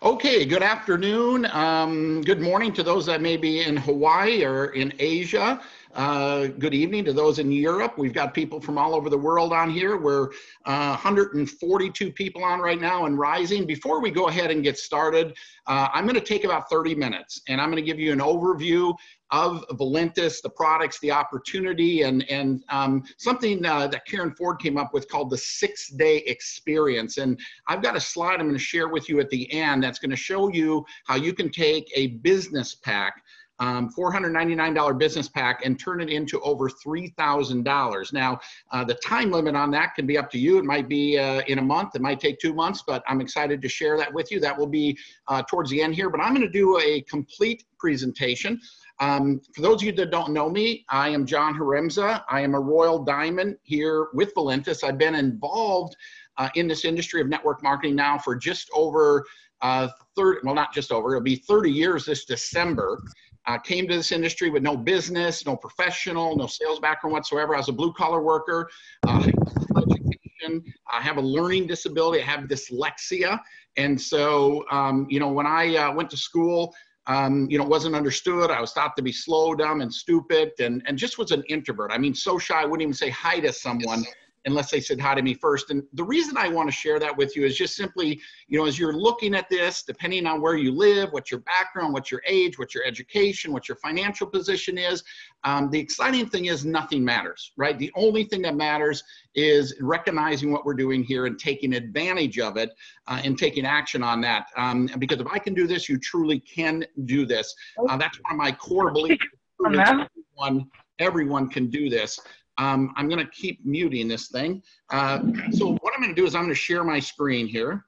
Okay, good afternoon. Um, good morning to those that may be in Hawaii or in Asia. Uh, good evening to those in Europe. We've got people from all over the world on here. We're uh, 142 people on right now and rising. Before we go ahead and get started, uh, I'm going to take about 30 minutes and I'm going to give you an overview of Valentus, the products, the opportunity, and, and um, something uh, that Karen Ford came up with called the six day experience. And I've got a slide I'm going to share with you at the end that's going to show you how you can take a business pack um, $499 business pack and turn it into over $3,000. Now, uh, the time limit on that can be up to you. It might be uh, in a month, it might take two months, but I'm excited to share that with you. That will be uh, towards the end here, but I'm going to do a complete presentation. Um, for those of you that don't know me, I am John Haremza. I am a Royal Diamond here with Valentus. I've been involved uh, in this industry of network marketing now for just over uh, 30, well, not just over, it'll be 30 years this December. Uh, came to this industry with no business, no professional, no sales background whatsoever. I was a blue collar worker, uh, education. I have a learning disability. I have dyslexia. And so, um, you know, when I uh, went to school, um, you know, it wasn't understood. I was thought to be slow, dumb, and stupid, and, and just was an introvert. I mean, so shy, I wouldn't even say hi to someone unless they said hi to me first. And the reason I want to share that with you is just simply, you know, as you're looking at this, depending on where you live, what your background, what your age, what your education, what your financial position is, um, the exciting thing is nothing matters, right? The only thing that matters is recognizing what we're doing here and taking advantage of it uh, and taking action on that. Um, because if I can do this, you truly can do this. Uh, that's one of my core beliefs. Everyone, everyone can do this. Um, I'm going to keep muting this thing. Uh, so what I'm going to do is I'm going to share my screen here.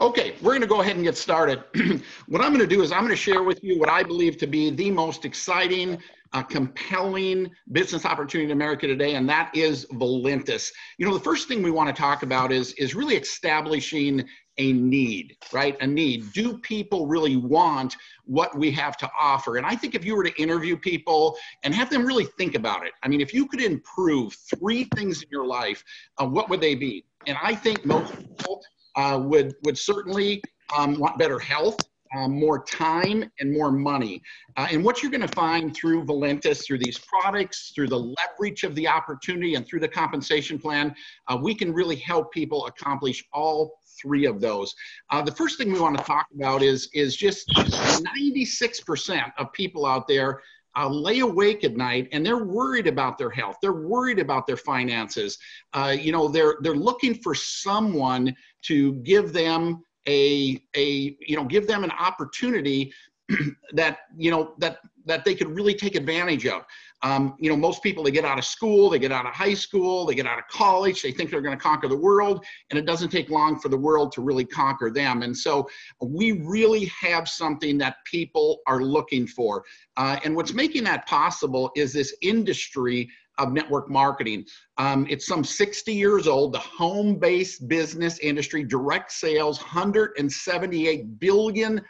Okay, we're going to go ahead and get started. what I'm going to do is I'm going to share with you what I believe to be the most exciting, uh, compelling business opportunity in America today, and that is Valentus. You know, the first thing we want to talk about is, is really establishing a need, right? A need. Do people really want what we have to offer? And I think if you were to interview people and have them really think about it, I mean, if you could improve three things in your life, uh, what would they be? And I think most people uh, would, would certainly um, want better health, um, more time, and more money. Uh, and what you're going to find through Valentus, through these products, through the leverage of the opportunity, and through the compensation plan, uh, we can really help people accomplish all three of those. Uh, the first thing we want to talk about is, is just 96% of people out there uh, lay awake at night and they're worried about their health. They're worried about their finances. Uh, you know, they're they're looking for someone to give them a a you know give them an opportunity that you know that that they could really take advantage of. Um, you know, most people they get out of school, they get out of high school, they get out of college, they think they're going to conquer the world, and it doesn't take long for the world to really conquer them. And so, we really have something that people are looking for. Uh, and what's making that possible is this industry of network marketing. Um, it's some 60 years old, the home based business industry, direct sales, $178 billion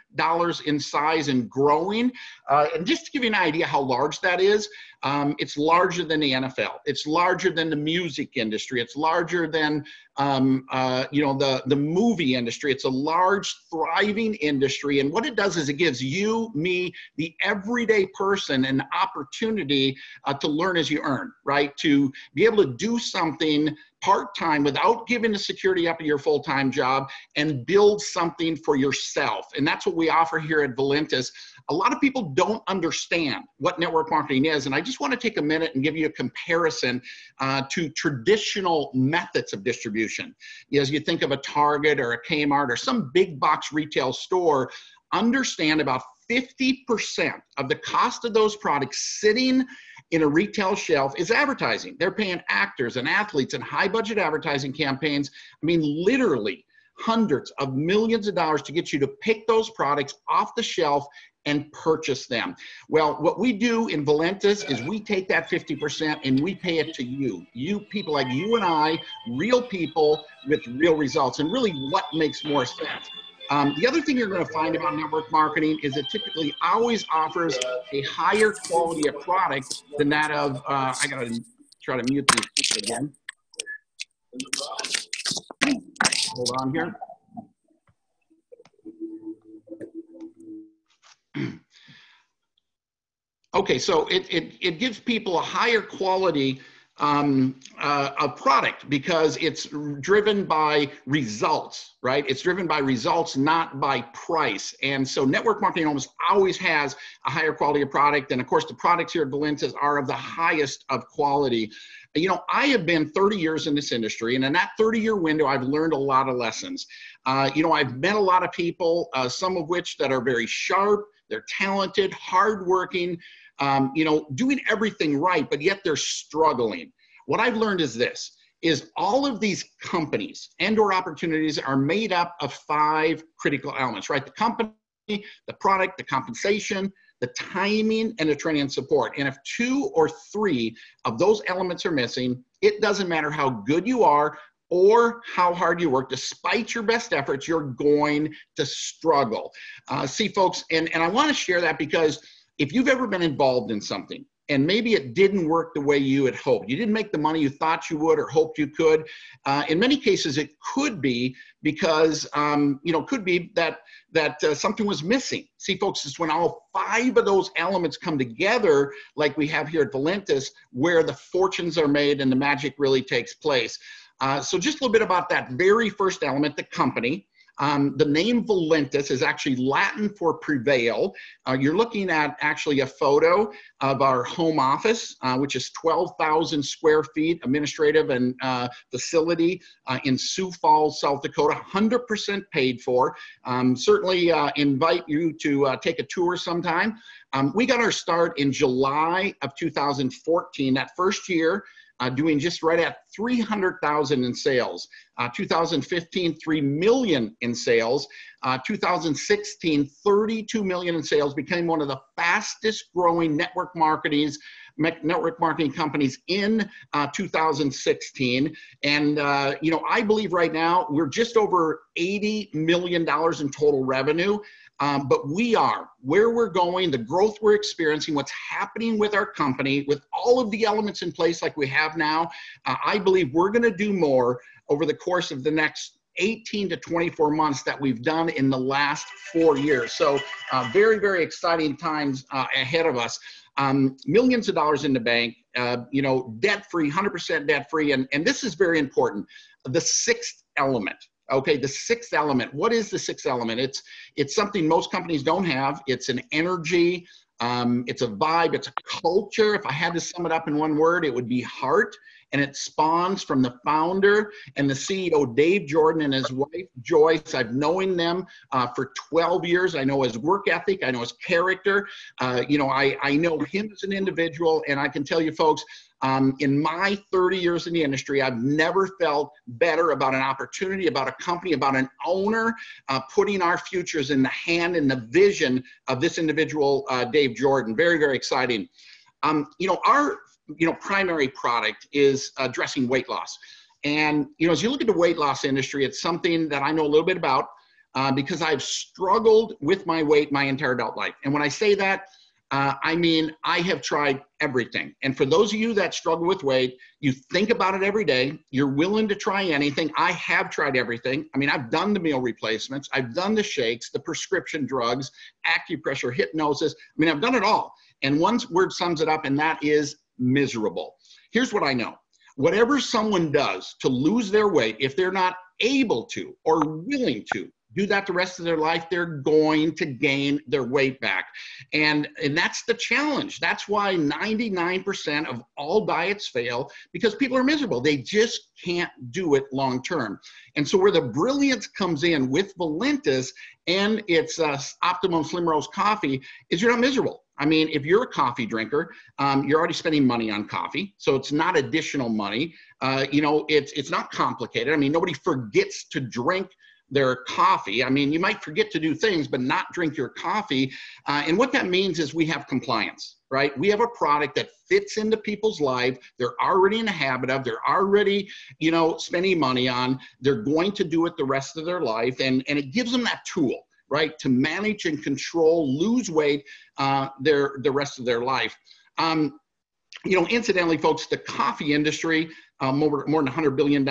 in size and growing. Uh, and just to give you an idea how large that is, um, it's larger than the NFL. It's larger than the music industry. It's larger than um, uh, you know the the movie industry. It's a large, thriving industry, and what it does is it gives you, me, the everyday person, an opportunity uh, to learn as you earn, right? To be able to do something part time without giving the security up to your full time job and build something for yourself. And that's what we offer here at Valentus. A lot of people don't understand what network marketing is. And I just want to take a minute and give you a comparison uh, to traditional methods of distribution. As you think of a Target or a Kmart or some big box retail store, understand about 50% of the cost of those products sitting in a retail shelf is advertising. They're paying actors and athletes and high budget advertising campaigns. I mean, literally hundreds of millions of dollars to get you to pick those products off the shelf and purchase them. Well, what we do in Valentus is we take that 50% and we pay it to you. You people like you and I, real people with real results. And really, what makes more sense? Um, the other thing you're going to find about network marketing is it typically always offers a higher quality of product than that of, uh, I got to try to mute these again. Hold on here. okay, so it, it, it gives people a higher quality um, uh, a product because it's driven by results, right? It's driven by results, not by price. And so network marketing almost always has a higher quality of product. And of course, the products here at Valentus are of the highest of quality. You know, I have been 30 years in this industry, and in that 30 year window, I've learned a lot of lessons. Uh, you know, I've met a lot of people, uh, some of which that are very sharp, they're talented, hardworking, um, you know, doing everything right, but yet they're struggling. What I've learned is this, is all of these companies and or opportunities are made up of five critical elements, right? The company, the product, the compensation, the timing, and the training and support. And if two or three of those elements are missing, it doesn't matter how good you are or how hard you work, despite your best efforts, you're going to struggle. Uh, see, folks, and, and I want to share that because if you've ever been involved in something and maybe it didn't work the way you had hoped, you didn't make the money you thought you would or hoped you could. Uh, in many cases, it could be because um, you know could be that that uh, something was missing. See, folks, it's when all five of those elements come together, like we have here at Valentus, where the fortunes are made and the magic really takes place. Uh, so just a little bit about that very first element, the company. Um, the name Valentus is actually Latin for prevail. Uh, you're looking at actually a photo of our home office, uh, which is 12,000 square feet administrative and uh, facility uh, in Sioux Falls, South Dakota, 100% paid for. Um, certainly uh, invite you to uh, take a tour sometime. Um, we got our start in July of 2014, that first year uh, doing just right at 300,000 in sales. Uh, 2015, 3 million in sales. Uh, 2016, 32 million in sales, became one of the fastest growing network marketing network marketing companies in uh, 2016. And, uh, you know, I believe right now we're just over $80 million in total revenue. Um, but we are where we're going, the growth we're experiencing, what's happening with our company, with all of the elements in place like we have now. Uh, I believe we're going to do more over the course of the next 18 to 24 months that we've done in the last four years. So, uh, very, very exciting times uh, ahead of us. Um, millions of dollars in the bank, uh, you know, debt free, 100% debt free. And, and this is very important. The sixth element Okay, the sixth element. What is the sixth element? It's it's something most companies don't have. It's an energy. Um, it's a vibe. It's a culture. If I had to sum it up in one word, it would be heart. And it spawns from the founder and the CEO, Dave Jordan, and his wife, Joyce. I've known them uh, for 12 years. I know his work ethic. I know his character. Uh, you know, I, I know him as an individual. And I can tell you, folks, um, in my 30 years in the industry, I've never felt better about an opportunity, about a company, about an owner uh, putting our futures in the hand and the vision of this individual, uh, Dave Jordan. Very, very exciting. Um, you know, our you know primary product is addressing weight loss, and you know, as you look at the weight loss industry, it's something that I know a little bit about. Uh, because I've struggled with my weight my entire adult life. And when I say that, uh, I mean, I have tried everything. And for those of you that struggle with weight, you think about it every day. You're willing to try anything. I have tried everything. I mean, I've done the meal replacements, I've done the shakes, the prescription drugs, acupressure, hypnosis. I mean, I've done it all. And one word sums it up, and that is miserable. Here's what I know whatever someone does to lose their weight, if they're not able to or willing to, do that the rest of their life, they're going to gain their weight back. And, and that's the challenge. That's why 99% of all diets fail because people are miserable. They just can't do it long term. And so, where the brilliance comes in with Valentus and its uh, Optimum Slim Roast coffee is you're not miserable. I mean, if you're a coffee drinker, um, you're already spending money on coffee, so it's not additional money. Uh, you know, it's it's not complicated. I mean, nobody forgets to drink their coffee. I mean, you might forget to do things, but not drink your coffee. Uh, and what that means is we have compliance, right? We have a product that fits into people's life. They're already in a habit of, they're already, you know, spending money on. They're going to do it the rest of their life. And, and it gives them that tool, right, to manage and control, lose weight uh, their, the rest of their life. Um, you know, incidentally, folks, the coffee industry, um, more, more than $100 billion,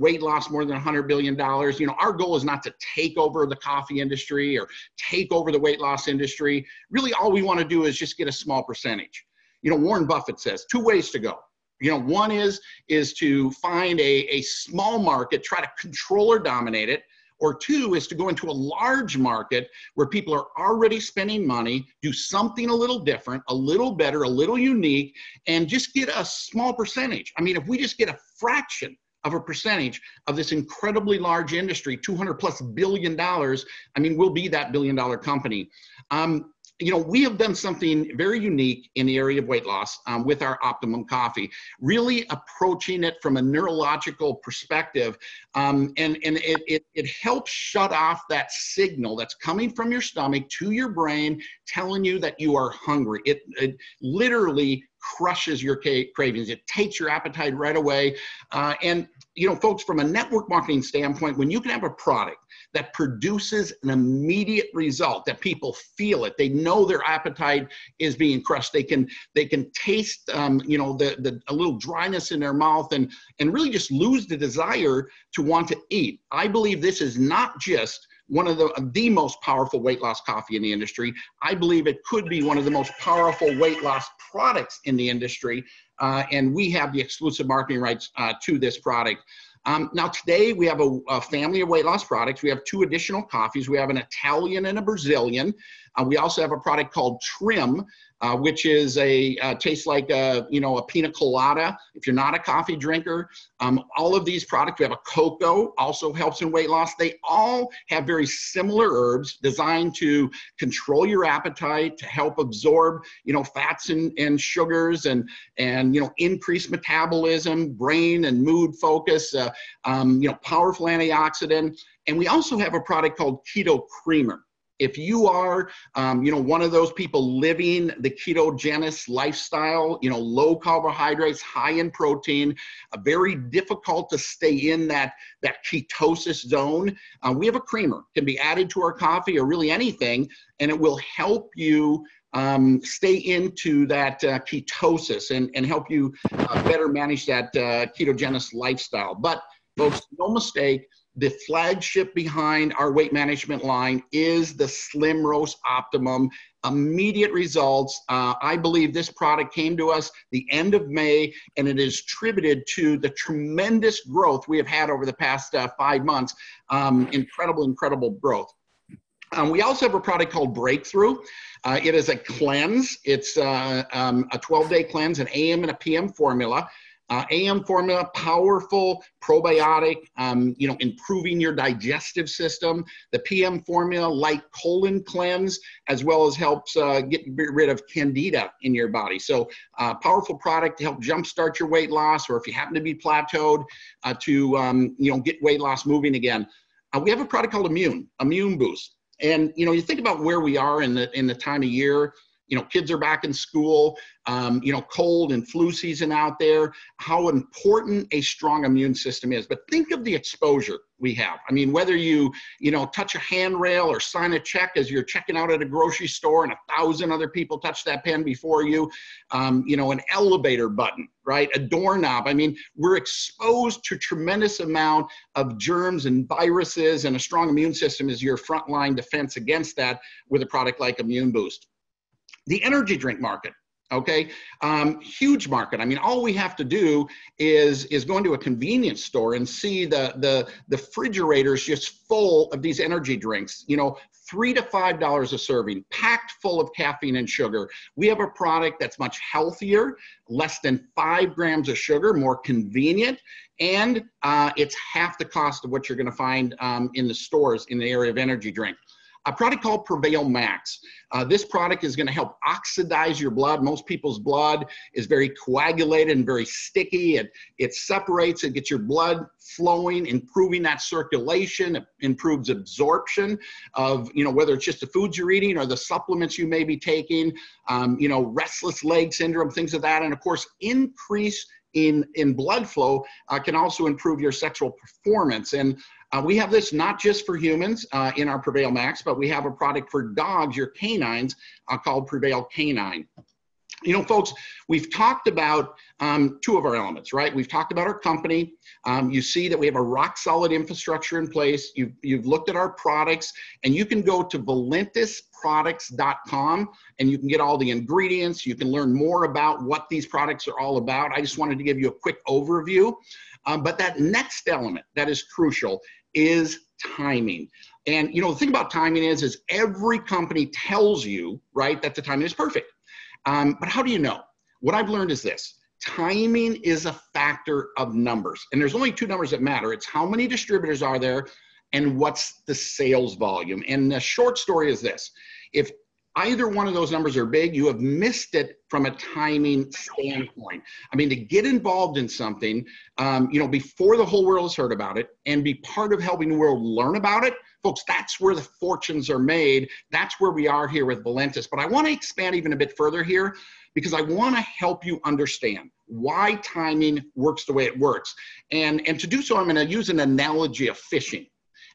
weight loss more than $100 billion. You know, our goal is not to take over the coffee industry or take over the weight loss industry. Really, all we want to do is just get a small percentage. You know, Warren Buffett says two ways to go. You know, one is is to find a, a small market, try to control or dominate it. Or two is to go into a large market where people are already spending money, do something a little different, a little better, a little unique, and just get a small percentage. I mean, if we just get a fraction of a percentage of this incredibly large industry, 200 plus billion dollars, I mean, we'll be that billion dollar company. Um, you know, we have done something very unique in the area of weight loss um, with our Optimum Coffee, really approaching it from a neurological perspective. Um, and and it, it, it helps shut off that signal that's coming from your stomach to your brain, telling you that you are hungry. It, it literally crushes your cravings. It takes your appetite right away. Uh, and, you know, folks, from a network marketing standpoint, when you can have a product that produces an immediate result that people feel it. They know their appetite is being crushed. They can they can taste um, you know the, the a little dryness in their mouth and and really just lose the desire to want to eat. I believe this is not just one of the the most powerful weight loss coffee in the industry. I believe it could be one of the most powerful weight loss products in the industry uh, and we have the exclusive marketing rights uh, to this product um, now today we have a, a, family of weight loss products. We have two additional coffees. We have an Italian and a Brazilian. Uh, we also have a product called Trim, uh, which is a uh, tastes like a you know a pina colada. If you're not a coffee drinker, um, all of these products. We have a cocoa, also helps in weight loss. They all have very similar herbs designed to control your appetite, to help absorb you know fats and, and sugars, and and you know increase metabolism, brain and mood focus. Uh, um, you know powerful antioxidant. And we also have a product called Keto Creamer if you are um, you know one of those people living the ketogenesis lifestyle you know low carbohydrates high in protein uh, very difficult to stay in that that ketosis zone uh, we have a creamer. Can be added to our coffee or really anything and it will help you um, stay into that uh, ketosis and, and help you uh, better manage that uh, ketogenesis lifestyle. But folks no mistake the flagship behind our weight management line is the Slim Roast Optimum. Immediate results. Uh, I believe this product came to us the end of May, and it is attributed to the tremendous growth we have had over the past uh, five months. Um, incredible, incredible growth. Um, we also have a product called Breakthrough. Uh, it is a cleanse. It's uh, um, a 12-day cleanse, an AM and a PM formula. Uh, AM formula, powerful probiotic, um, you know, improving your digestive system. The PM formula, light colon cleanse, as well as helps uh, get rid of candida in your body. So, uh, powerful product to help jumpstart your weight loss, or if you happen to be plateaued, uh, to um, you know get weight loss moving again. Uh, we have a product called Immune, Immune Boost, and you know, you think about where we are in the in the time of year you know kids are back in school um, you know cold and flu season out there how important a strong immune system is. But think of the exposure we have. I mean whether you you know touch a handrail or sign a check as you're checking out at a grocery store and a thousand other people touch that pen before you um, you know an elevator button right? A doorknob. I mean we're exposed to tremendous amount of germs and viruses and a strong immune system is your frontline defense against that with a product like immune boost the energy drink market okay? Um, huge market. I mean all we have to do is is go into a convenience store and see the the the refrigerators just full of these energy drinks you know three to five dollars a serving packed full of caffeine and sugar. We have a product that's much healthier less than five grams of sugar more convenient and uh, it's half the cost of what you're going to find um, in the stores in the area of energy drink a product called Prevail Max. Uh, this product is going to help oxidize your blood. Most people's blood is very coagulated and very sticky. It, it separates, it gets your blood flowing, improving that circulation, it improves absorption of, you know, whether it's just the foods you're eating or the supplements you may be taking, um, you know, restless leg syndrome, things of that. And of course, increase in, in blood flow uh, can also improve your sexual performance. And uh, we have this not just for humans uh, in our Prevail Max, but we have a product for dogs, your canines, uh, called Prevail Canine. You know, folks, we've talked about um, two of our elements, right? We've talked about our company. Um, you see that we have a rock solid infrastructure in place. You've, you've looked at our products, and you can go to valentusproducts.com and you can get all the ingredients. You can learn more about what these products are all about. I just wanted to give you a quick overview. Um, but that next element that is crucial is timing. And you know, the thing about timing is, is every company tells you, right, that the timing is perfect. Um, but how do you know? What I've learned is this. Timing is a factor of numbers. And there's only two numbers that matter. It's how many distributors are there and what's the sales volume. And the short story is this. If either one of those numbers are big, you have missed it from a timing standpoint. I mean, to get involved in something, um, you know, before the whole world has heard about it and be part of helping the world learn about it, folks, that's where the fortunes are made. That's where we are here with Valentus. But I want to expand even a bit further here because I want to help you understand why timing works the way it works. And, and to do so, I'm going to use an analogy of fishing.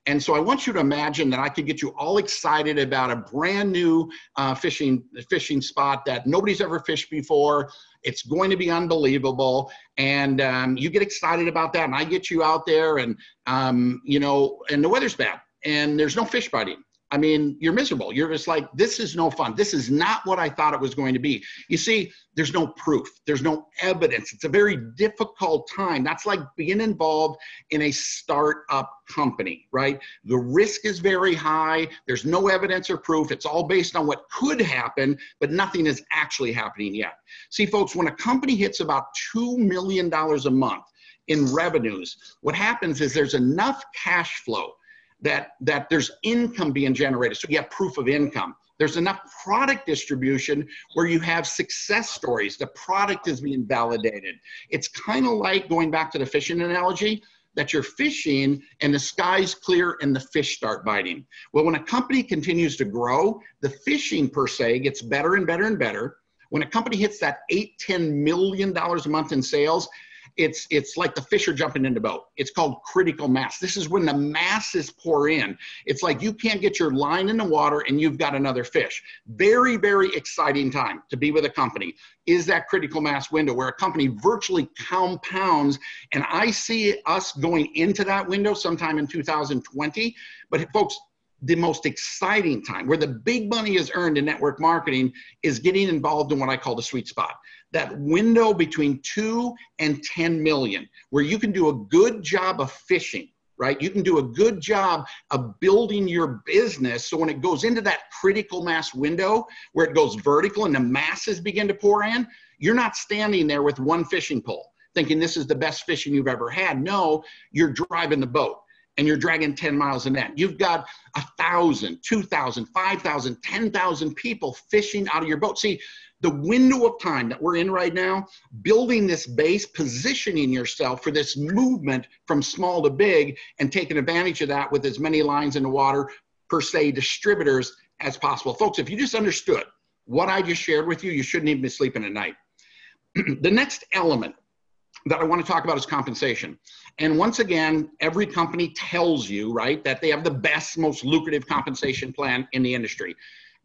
And so I want you to imagine that I could get you all excited about a brand new uh, fishing fishing spot that nobody's ever fished before. It's going to be unbelievable, and um, you get excited about that, and I get you out there, and um, you know, and the weather's bad, and there's no fish biting. I mean, you're miserable. You're just like, this is no fun. This is not what I thought it was going to be. You see, there's no proof, there's no evidence. It's a very difficult time. That's like being involved in a startup company, right? The risk is very high. There's no evidence or proof. It's all based on what could happen, but nothing is actually happening yet. See, folks, when a company hits about $2 million a month in revenues, what happens is there's enough cash flow that, that there's income being generated. So you have proof of income. There's enough product distribution where you have success stories. The product is being validated. It's kind of like going back to the fishing analogy that you're fishing and the sky's clear and the fish start biting. Well, when a company continues to grow, the fishing per se gets better and better and better. When a company hits that eight, $10 million a month in sales, it's it's like the fish are jumping in the boat. It's called critical mass. This is when the masses pour in. It's like you can't get your line in the water and you've got another fish. Very very exciting time to be with a company. Is that critical mass window where a company virtually compounds and I see us going into that window sometime in 2020. But folks, the most exciting time where the big money is earned in network marketing is getting involved in what I call the sweet spot that window between two and 10 million, where you can do a good job of fishing, right? You can do a good job of building your business. So when it goes into that critical mass window where it goes vertical and the masses begin to pour in, you're not standing there with one fishing pole thinking this is the best fishing you've ever had. No, you're driving the boat and you're dragging 10 miles a net. You've got a thousand, two thousand, five thousand, ten thousand people fishing out of your boat. See, the window of time that we're in right now, building this base, positioning yourself for this movement from small to big, and taking advantage of that with as many lines in the water per se distributors as possible. Folks, if you just understood what I just shared with you, you shouldn't even be sleeping at night. the next element that I want to talk about is compensation. And once again, every company tells you, right, that they have the best, most lucrative compensation plan in the industry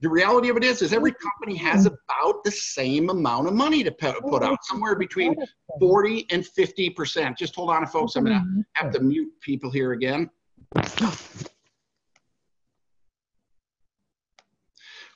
the reality of it is, is every mm-hmm. company has mm-hmm. about the same amount of money to put mm-hmm. out, somewhere between 40 and 50%. Just hold on, folks. I'm going to have to mute people here again.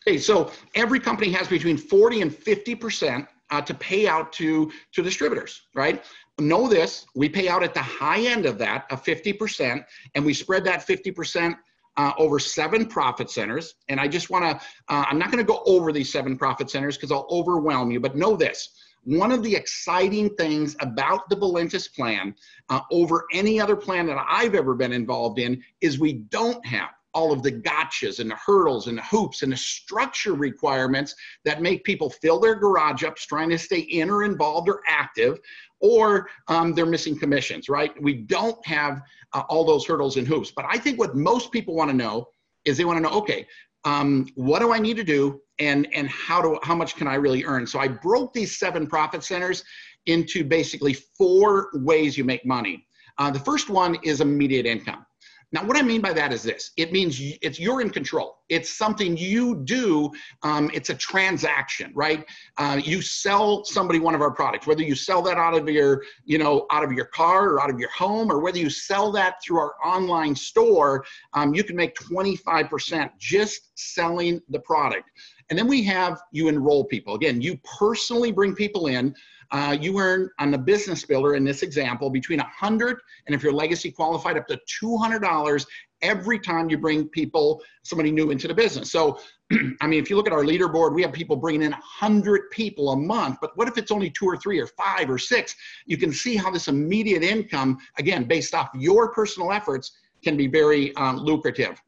Okay, so every company has between 40 and 50% uh, to pay out to, to distributors, right? Know this, we pay out at the high end of that, of 50%, and we spread that 50% uh, over seven profit centers. And I just want to, uh, I'm not going to go over these seven profit centers because I'll overwhelm you, but know this. One of the exciting things about the Valentus plan uh, over any other plan that I've ever been involved in is we don't have all of the gotchas and the hurdles and the hoops and the structure requirements that make people fill their garage up trying to stay in or involved or active or um, they're missing commissions, right? We don't have uh, all those hurdles and hoops. But I think what most people want to know is they want to know, okay, um, what do I need to do and, and how, do, how much can I really earn? So I broke these seven profit centers into basically four ways you make money. Uh, the first one is immediate income. Now, what I mean by that is this it means it's you're in control. It's something you do, um, it's a transaction, right? Uh, you sell somebody one of our products, whether you sell that out of your, you know, out of your car or out of your home, or whether you sell that through our online store, um, you can make 25% just selling the product. And then we have you enroll people. Again, you personally bring people in uh, you earn on the business builder in this example between 100 and if you're legacy qualified up to $200 every time you bring people somebody new into the business. So i mean if you look at our leaderboard we have people bringing in 100 people a month but what if it's only two or three or five or six? You can see how this immediate income again based off your personal efforts can be very um, lucrative.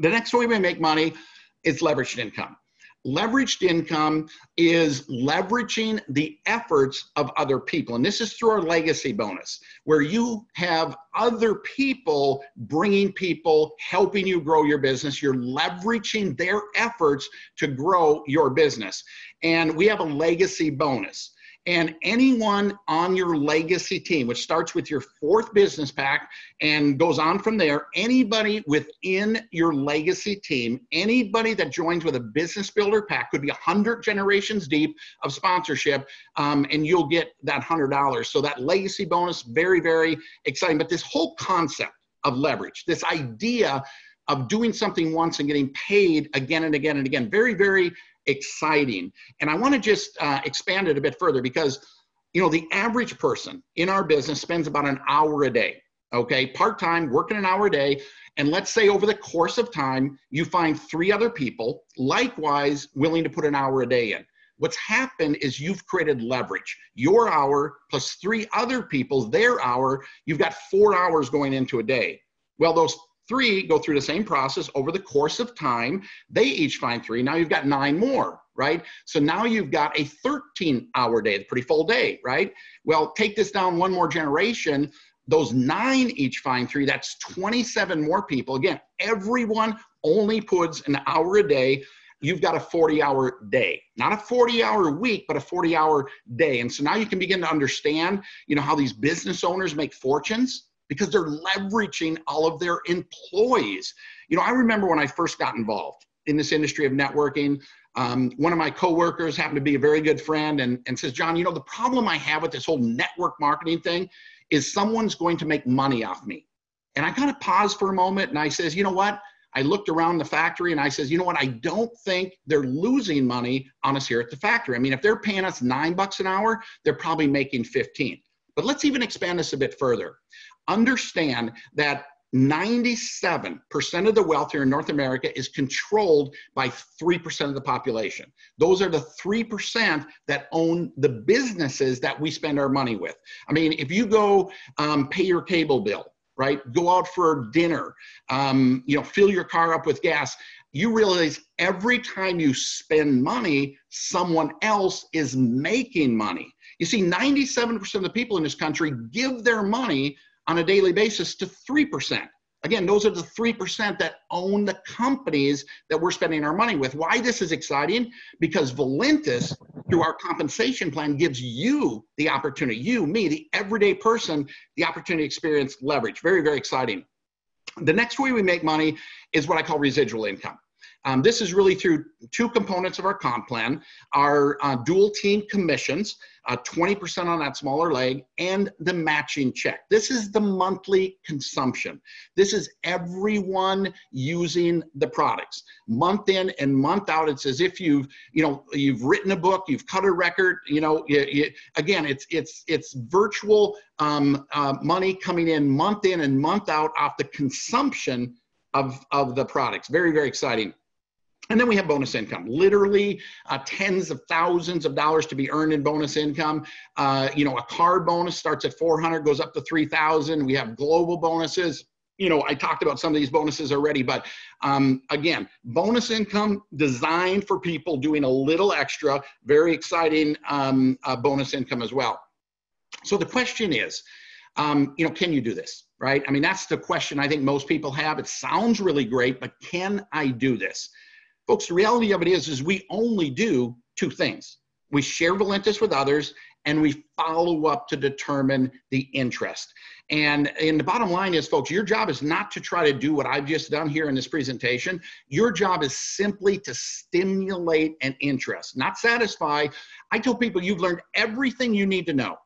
The next way we make money is leveraged income leveraged income is leveraging the efforts of other people. And this is through our legacy bonus, where you have other people bringing people, helping you grow your business. You're leveraging their efforts to grow your business. And we have a legacy bonus. And anyone on your legacy team, which starts with your fourth business pack and goes on from there, anybody within your legacy team, anybody that joins with a business builder pack could be 100 generations deep of sponsorship, um, and you'll get that $100. So that legacy bonus, very, very exciting. But this whole concept of leverage, this idea of doing something once and getting paid again and again and again, very, very exciting. And I want to just uh, expand it a bit further because, you know, the average person in our business spends about an hour a day, okay, part time, working an hour a day. And let's say over the course of time, you find three other people likewise willing to put an hour a day in. What's happened is you've created leverage. Your hour plus three other people, their hour, you've got four hours going into a day. Well, those Three go through the same process over the course of time. They each find three. Now you've got nine more, right? So now you've got a 13 hour day, a pretty full day, right? Well, take this down one more generation. Those nine each find three. That's 27 more people. Again, everyone only puts an hour a day you've got a 40 hour day not a 40 hour week but a 40 hour day and so now you can begin to understand you know how these business owners make fortunes because they're leveraging all of their employees. You know, I remember when I first got involved in this industry of networking, um, one of my coworkers happened to be a very good friend and, and says, John, you know, the problem I have with this whole network marketing thing is someone's going to make money off me. And I kind of paused for a moment and I says, you know what? I looked around the factory and I says, you know what? I don't think they're losing money on us here at the factory. I mean, if they're paying us nine bucks an hour, they're probably making 15. But let's even expand this a bit further understand that 97% of the wealth here in North America is controlled by 3% of the population. Those are the 3% that own the businesses that we spend our money with. I mean, if you go um, pay your cable bill, right, go out for dinner, um, you know, fill your car up with gas, you realize every time you spend money, someone else is making money. You see, 97% of the people in this country give their money on a daily basis to 3%. Again, those are the 3% that own the companies that we're spending our money with. Why this is exciting? Because Valentus, through our compensation plan, gives you the opportunity, you, me, the everyday person, the opportunity to experience leverage. Very, very exciting. The next way we make money is what I call residual income. Um, this is really through two components of our comp plan, our uh, dual team commissions, uh, 20% on that smaller leg, and the matching check. This is the monthly consumption. This is everyone using the products. Month in and month out, it's as if you've, you know, you've written a book, you've cut a record, you know, you, you, again, it's, it's, it's virtual um, uh, money coming in month in and month out off the consumption of, of the products. Very, very exciting. And then we have bonus income, literally uh, tens of thousands of dollars to be earned in bonus income. Uh, you know, a car bonus starts at 400, goes up to 3,000. We have global bonuses. you know, I talked about some of these bonuses already, but um, again, bonus income designed for people doing a little extra, very exciting um, uh, bonus income as well. So the question is, um, you know, can you do this, right? I mean, that's the question I think most people have. It sounds really great, but can I do this? Folks, the reality of it is, is we only do two things. We share Valentus with others and we follow up to determine the interest. And, and the bottom line is, folks, your job is not to try to do what I've just done here in this presentation. Your job is simply to stimulate an interest, not satisfy. I tell people you've learned everything you need to know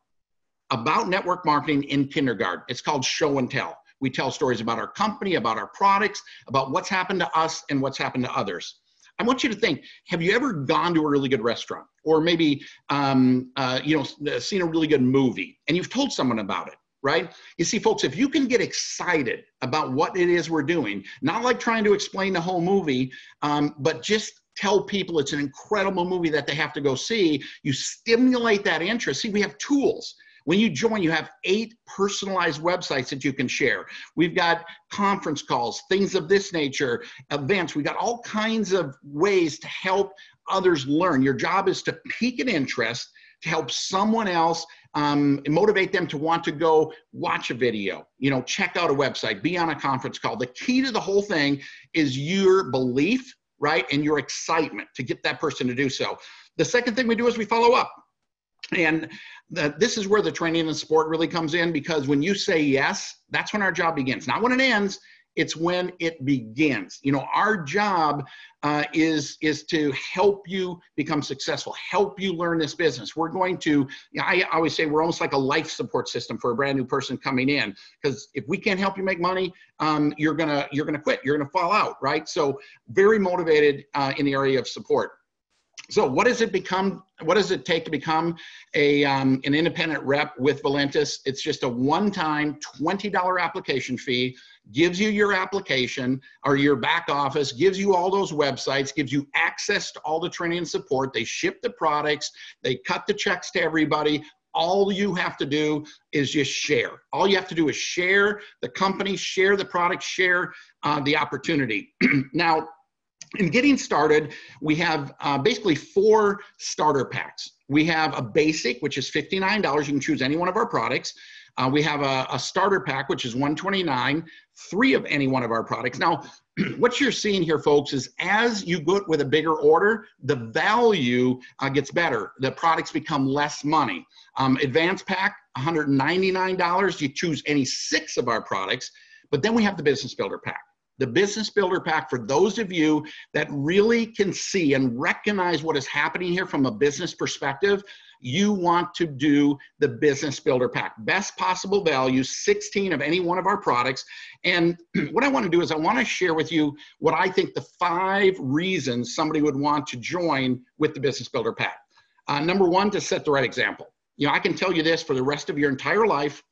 about network marketing in kindergarten. It's called show and tell. We tell stories about our company, about our products, about what's happened to us and what's happened to others. I want you to think, have you ever gone to a really good restaurant or maybe, um, uh, you know, seen a really good movie and you've told someone about it? right? You see, folks, if you can get excited about what it is we're doing, not like trying to explain the whole movie, um, but just tell people it's an incredible movie that they have to go see, you stimulate that interest. See, we have tools. When you join, you have eight personalized websites that you can share. We've got conference calls, things of this nature, events. We've got all kinds of ways to help others learn. Your job is to pique an interest to help someone else um, motivate them to want to go watch a video, you know, check out a website, be on a conference call. The key to the whole thing is your belief, right, and your excitement to get that person to do so. The second thing we do is we follow up. And this is where the training and support really comes in because when you say yes, that's when our job begins. Not when it ends, it's when it begins. You know, our job uh, is is to help you become successful, help you learn this business. We're going to. You know, I always say we're almost like a life support system for a brand new person coming in because if we can't help you make money, um, you're gonna you're gonna quit. You're gonna fall out, right? So very motivated uh, in the area of support. So what does it become? What does it take to become a, um, an independent rep with Valentus? It's just a one-time $20 application fee, gives you your application or your back office, gives you all those websites, gives you access to all the training and support. They ship the products, they cut the checks to everybody. All you have to do is just share. All you have to do is share the company, share the product, share uh, the opportunity. now, in getting started, we have uh, basically four starter packs. We have a basic, which is $59. You can choose any one of our products. Uh, we have a, a, starter pack, which is $129, three of any one of our products. Now, what you're seeing here, folks, is as you go with a bigger order, the value uh, gets better. The products become less money. Um, advanced pack, $199. You choose any six of our products. But then we have the business builder pack the business builder pack for those of you that really can see and recognize what is happening here from a business perspective you want to do the business builder pack. Best possible value 16 of any one of our products. And what i want to do is i want to share with you what i think the five reasons somebody would want to join with the business builder pack. Uh, number one to set the right example. You know i can tell you this for the rest of your entire life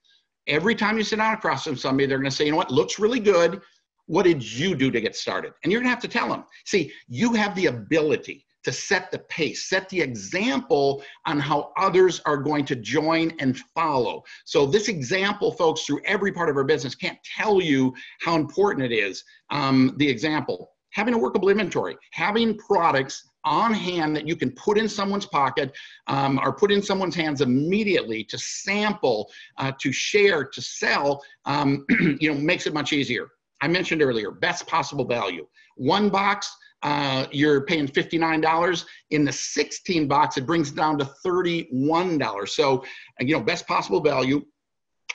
every time you sit down across from somebody they're going to say you know what? Looks really good what did you do to get started? And you're to have to tell them. See, you have the ability to set the pace, set the example on how others are going to join and follow. So, this example, folks, through every part of our business can't tell you how important it is. Um, the example having a workable inventory, having products on hand that you can put in someone's pocket um, or put in someone's hands immediately to sample, uh, to share, to sell, um, you know, makes it much easier. I mentioned earlier, best possible value. One box, uh, you're paying $59. In the 16 box, it brings down to $31. So, you know, best possible value.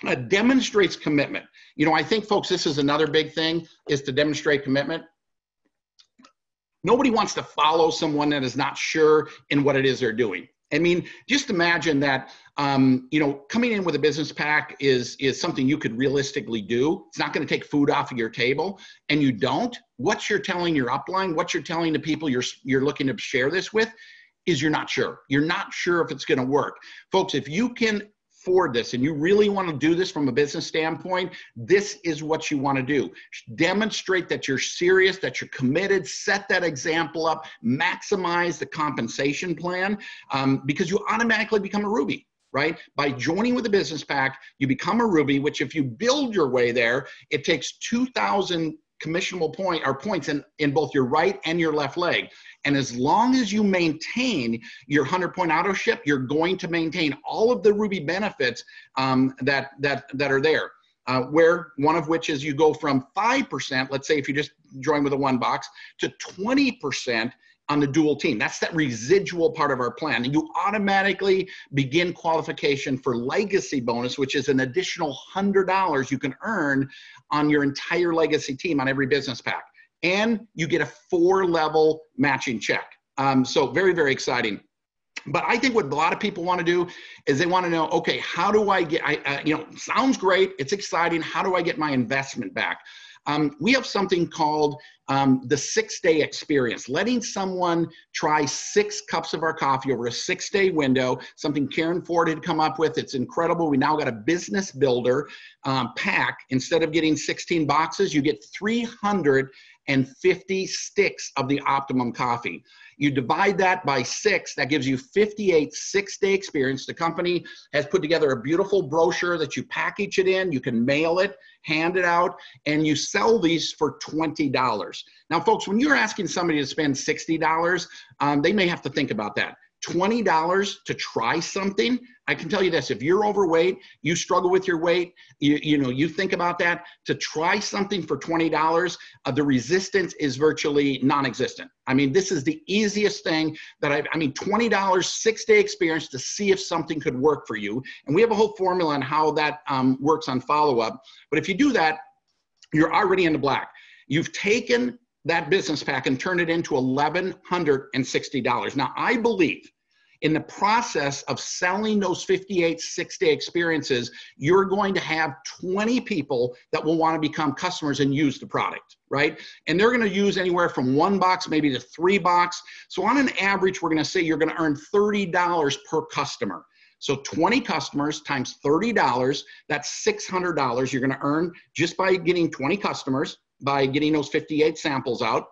Uh, demonstrates commitment. You know, I think, folks, this is another big thing is to demonstrate commitment. Nobody wants to follow someone that is not sure in what it is they're doing. I mean, just imagine that um, you know coming in with a business pack is is something you could realistically do. It's not going to take food off of your table, and you don't. What you're telling your upline, what you're telling the people you're you're looking to share this with, is you're not sure. You're not sure if it's going to work, folks. If you can afford this and you really want to do this from a business standpoint, this is what you want to do. Demonstrate that you're serious, that you're committed, set that example up, maximize the compensation plan um, because you automatically become a Ruby. right? By joining with the business pack, you become a Ruby, which if you build your way there, it takes 2,000 commissionable point or points in, in both your right and your left leg. And as long as you maintain your 100 point auto ship, you're going to maintain all of the Ruby benefits um, that, that, that are there. Uh, where one of which is you go from 5%, let's say if you just join with a one box, to 20% on the dual team. That's that residual part of our plan. And you automatically begin qualification for legacy bonus, which is an additional $100 you can earn on your entire legacy team on every business pack. And you get a four level matching check. Um, so very, very exciting. But I think what a lot of people want to do is they want to know, okay, how do I get, I, uh, you know, sounds great. It's exciting. How do I get my investment back? Um, we have something called um, the six day experience, letting someone try six cups of our coffee over a six day window, something Karen Ford had come up with. It's incredible. We now got a business builder um, pack. Instead of getting 16 boxes, you get 350 sticks of the optimum coffee. You divide that by six, that gives you 58 six day experience. The company has put together a beautiful brochure that you package it in, you can mail it, hand it out, and you sell these for $20. Now, folks, when you're asking somebody to spend $60, um, they may have to think about that. $20 to try something i can tell you this if you're overweight you struggle with your weight you, you know you think about that to try something for $20 uh, the resistance is virtually non-existent. I mean this is the easiest thing that i i mean $20 six day experience to see if something could work for you. And we have a whole formula on how that um, works on follow-up. But if you do that you're already in the black. You've taken that business pack and turn it into $1,160. Now, I believe in the process of selling those 58 six day experiences, you're going to have 20 people that will want to become customers and use the product, right? And they're going to use anywhere from one box, maybe to three box. So, on an average, we're going to say you're going to earn $30 per customer. So 20 customers times $30, that's $600 you're going to earn just by getting 20 customers by getting those 58 samples out.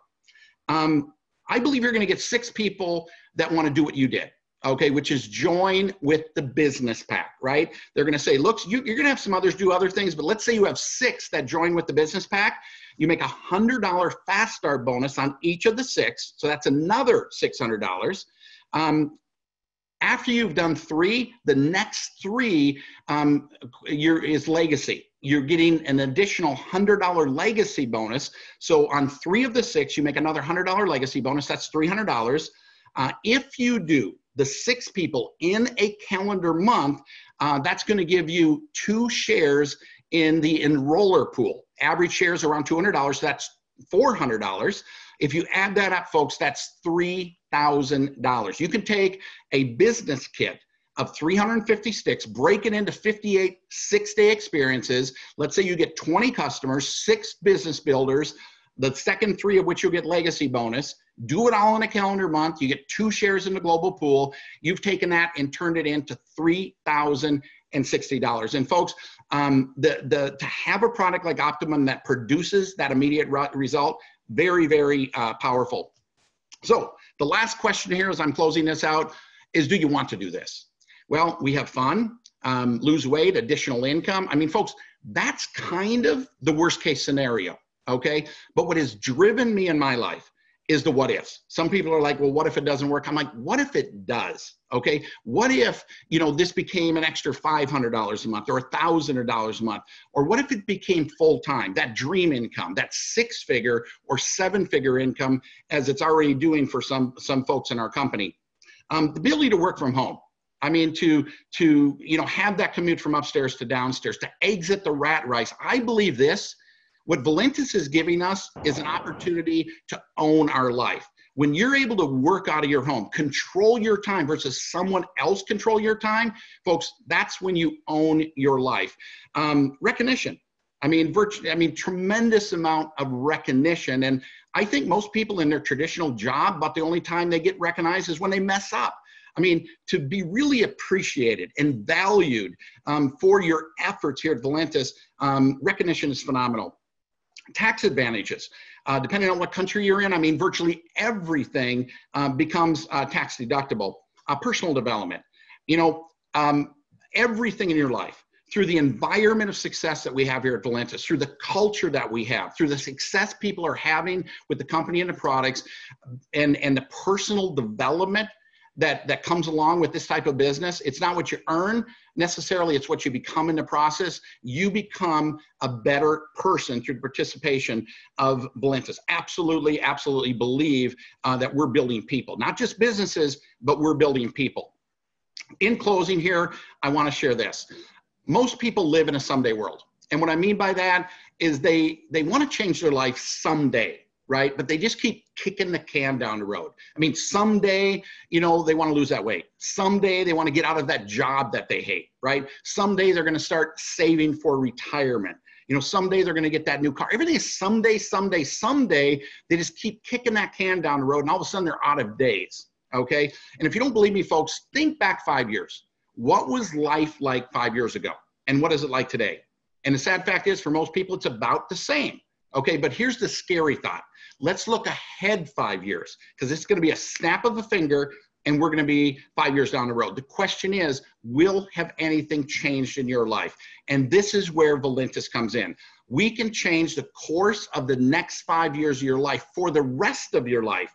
Um, I believe you're going to get six people that want to do what you did. Okay, which is join with the business pack, right? They're going to say, look, you, are going to have some others do other things, but let's say you have six that join with the business pack. You make a hundred dollar fast start bonus on each of the six, so that's another six hundred dollars. Um, after you've done three, the next three um, is legacy you're getting an additional $100 legacy bonus. So on three of the six, you make another $100 legacy bonus. That's $300. Uh, if you do the six people in a calendar month, uh, that's going to give you two shares in the enroller pool. Average shares around $200. So that's $400. If you add that up, folks, that's $3,000. You can take a business kit of 350 sticks, break it into 58 six day experiences. Let's say you get 20 customers, six business builders, the second three of which you'll get legacy bonus. Do it all in a calendar month. You get two shares in the global pool. You've taken that and turned it into $3,060. And folks, um, the, the, to have a product like Optimum that produces that immediate result, very, very uh, powerful. So the last question here as I'm closing this out is do you want to do this? Well, we have fun, um, lose weight, additional income. I mean, folks, that's kind of the worst case scenario. Okay. But what has driven me in my life is the what ifs. Some people are like, well, what if it doesn't work? I'm like, what if it does? Okay. What if, you know, this became an extra $500 a month or $1,000 a month? Or what if it became full time, that dream income, that six figure or seven figure income as it's already doing for some, some folks in our company? Um, the ability to work from home. I mean, to to you know have that commute from upstairs to downstairs, to exit the rat race. I believe this. What Valentus is giving us is an opportunity to own our life. When you're able to work out of your home, control your time versus someone else control your time, folks, that's when you own your life. Um, recognition. I mean, virtually, I mean, tremendous amount of recognition. And I think most people in their traditional job, about the only time they get recognized is when they mess up. I mean, to be really appreciated and valued um, for your efforts here at Valentus, um, recognition is phenomenal. Tax advantages, uh, depending on what country you're in, I mean, virtually everything uh, becomes uh, tax deductible. Uh, personal development, you know, um, everything in your life through the environment of success that we have here at Valentus, through the culture that we have, through the success people are having with the company and the products, and, and the personal development that, that comes along with this type of business. It's not what you earn necessarily, it's what you become in the process. You become a better person through the participation of Valentus. Absolutely, absolutely believe uh, that we're building people, not just businesses, but we're building people. In closing here, I want to share this most people live in a someday world. And what I mean by that is they they want to change their life someday, right? But they just keep kicking the can down the road. I mean, someday, you know, they want to lose that weight. Someday they want to get out of that job that they hate, right? Someday they're going to start saving for retirement. You know, someday they're going to get that new car. Everything is someday, someday, someday. They just keep kicking that can down the road, and all of a sudden they're out of days. Okay. And if you don't believe me, folks, think back five years what was life like five years ago? And what is it like today? And the sad fact is, for most people, it's about the same. Okay, but here's the scary thought. Let's look ahead five years because it's going to be a snap of a finger and we're going to be five years down the road. The question is, will have anything changed in your life? And this is where Valentus comes in. We can change the course of the next five years of your life for the rest of your life.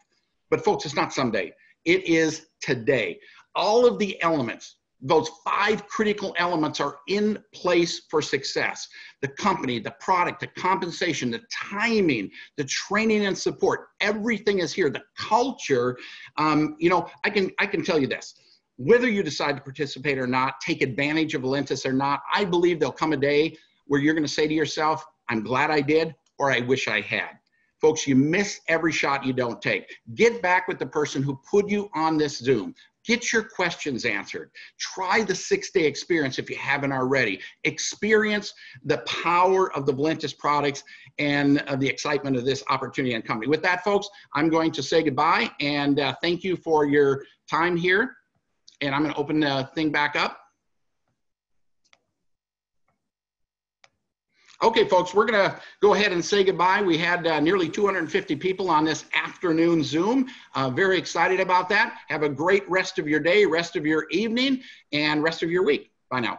But folks, it's not someday. It is today. All of the elements, those five critical elements are in place for success the company the product the compensation the timing the training and support everything is here the culture um, you know i can i can tell you this whether you decide to participate or not take advantage of valentus or not i believe there'll come a day where you're going to say to yourself i'm glad i did or i wish i had Folks, you miss every shot you don't take. Get back with the person who put you on this Zoom. Get your questions answered. Try the six day experience if you haven't already. Experience the power of the Valentus products and uh, the excitement of this opportunity and company. With that, folks, I'm going to say goodbye and uh, thank you for your time here. And I'm going to open the thing back up. Okay, folks, we're going to go ahead and say goodbye. We had uh, nearly 250 people on this afternoon Zoom. Uh, very excited about that. Have a great rest of your day, rest of your evening, and rest of your week. Bye now.